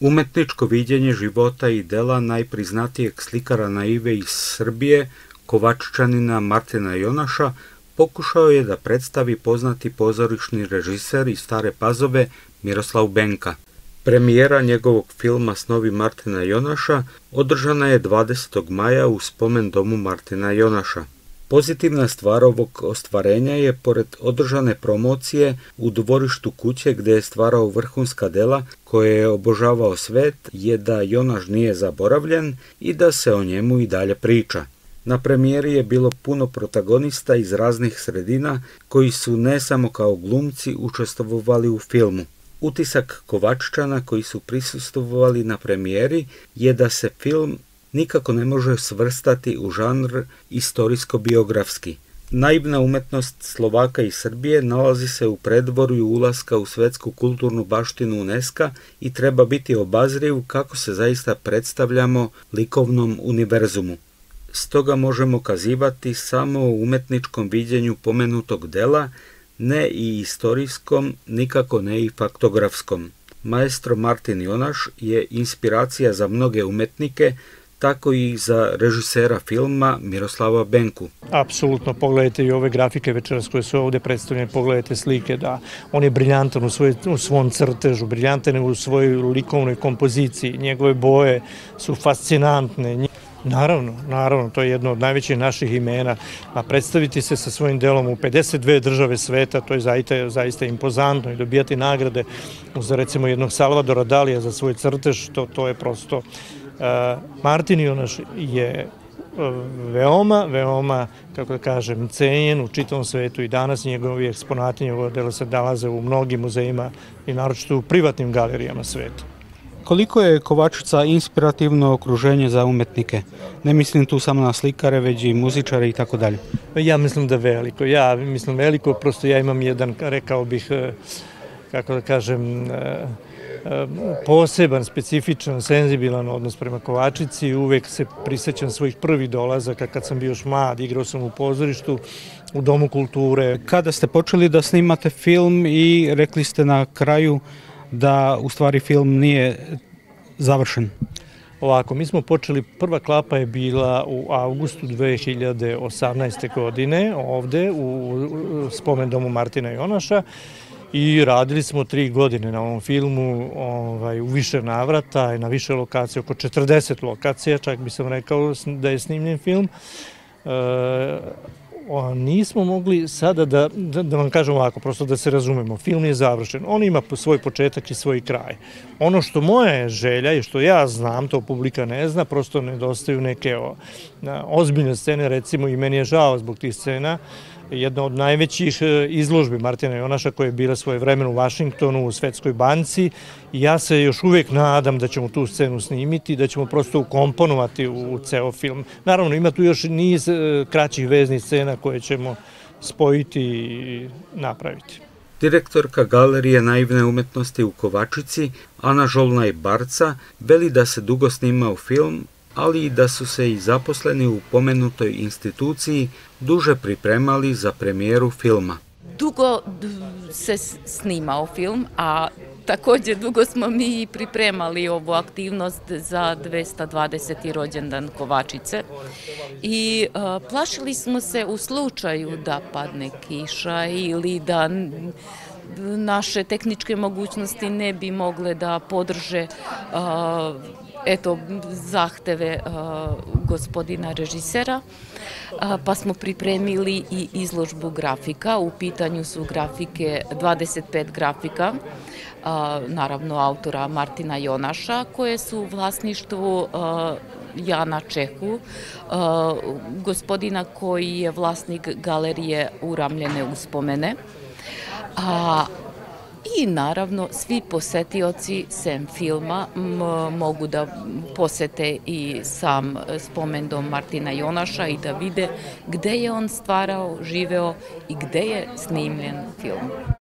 Umetničko viđenje života i dela najpriznatijeg slikara naive iz Srbije, Kovaččanina Martina Jonaša, pokušao je da predstavi poznati pozorišni režiser iz Stare Pazove Miroslav Benka. Premijera njegovog filma Snovi Martina Jonaša održana je 20. maja u spomen domu Martina Jonaša. Pozitivna stvar ovog ostvarenja je, pored održane promocije u dvorištu kuće gde je stvarao vrhunska dela koje je obožavao svet, je da Jonaš nije zaboravljen i da se o njemu i dalje priča. Na premijeri je bilo puno protagonista iz raznih sredina koji su ne samo kao glumci učestvovali u filmu. Utisak Kovaččana koji su prisustovali na premijeri je da se film nikako ne može svrstati u žanr istorijsko-biografski. Naivna umetnost Slovaka i Srbije nalazi se u predvorju ulaska u svetsku kulturnu baštinu UNESCO i treba biti obazriv kako se zaista predstavljamo likovnom univerzumu. Stoga možemo kazivati samo o umetničkom viđenju pomenutog dela, ne i istorijskom, nikako ne i faktografskom. Maestro Martin Jonaš je inspiracija za mnoge umetnike, tako i za režisera filma Miroslava Benku. Apsolutno, pogledajte i ove grafike večeras koje su ovde predstavljene, pogledajte slike, da on je briljantan u, svoj, u svom crtežu, briljantan u svojoj likovnoj kompoziciji, njegove boje su fascinantne. Naravno, naravno, to je jedno od najvećih naših imena, a predstaviti se sa svojim delom u 52 države sveta, to je zaista, zaista impozantno i dobijati nagrade za recimo jednog Salvadora Dalija za svoj crtež, to, to je prosto... Uh, Martin Jonaš je uh, veoma, veoma, kako da kažem, cenjen u čitavom svetu i danas njegovi eksponati, njegove dela se nalaze u mnogim muzejima i naročito u privatnim galerijama sveta. Koliko je Kovačica inspirativno okruženje za umetnike? Ne mislim tu samo na slikare, već i muzičare i tako dalje. Ja mislim da veliko. Ja mislim veliko, prosto ja imam jedan, rekao bih, e, kako da kažem, e, e, poseban, specifičan, senzibilan odnos prema Kovačici. Uvek se prisećam svojih prvih dolazaka kad sam bio još mlad, igrao sam u pozorištu, u Domu kulture. Kada ste počeli da snimate film i rekli ste na kraju da u stvari film nije završen? Ovako, mi smo počeli, prva klapa je bila u avgustu 2018. godine ovde u spomen domu Martina Jonaša i radili smo tri godine na ovom filmu ovaj, u više navrata i na više lokacije, oko 40 lokacija, čak bi sam rekao da je snimljen film. E, nismo mogli sada da, da, da vam kažem ovako, prosto da se razumemo, film je završen, on ima svoj početak i svoj kraj. Ono što moja je želja i što ja znam, to publika ne zna, prosto nedostaju neke o, ozbiljne scene, recimo i meni je žao zbog tih scena, jedna od najvećih e, izložbi Martina Jonaša koja je bila svoje vremen u Vašingtonu u Svetskoj banci i ja se još uvek nadam da ćemo tu scenu snimiti, da ćemo prosto ukomponovati u ceo film. Naravno, ima tu još niz e, kraćih veznih scena koje ćemo spojiti i napraviti. Direktorka Galerije naivne umetnosti u Kovačici, Ana Žolnaj Barca, veli da se dugo snima u film, ali i da su se i zaposleni u pomenutoj instituciji duže pripremali za premijeru filma. Dugo se snimao film, a takođe dugo smo mi pripremali ovu aktivnost za 220. rođendan Kovačice i uh, plašili smo se u slučaju da padne kiša ili da naše tehničke mogućnosti ne bi mogle da podrže eto, zahteve gospodina režisera, pa smo pripremili i izložbu grafika. U pitanju su grafike, 25 grafika, naravno autora Martina Jonaša, koje su u vlasništvu Jana Čehu, gospodina koji je vlasnik galerije Uramljene uspomene. A I naravno svi posetioci sem filma mogu da posete i sam spomendom Martina Jonaša i da vide gde je on stvarao, živeo i gde je snimljen film.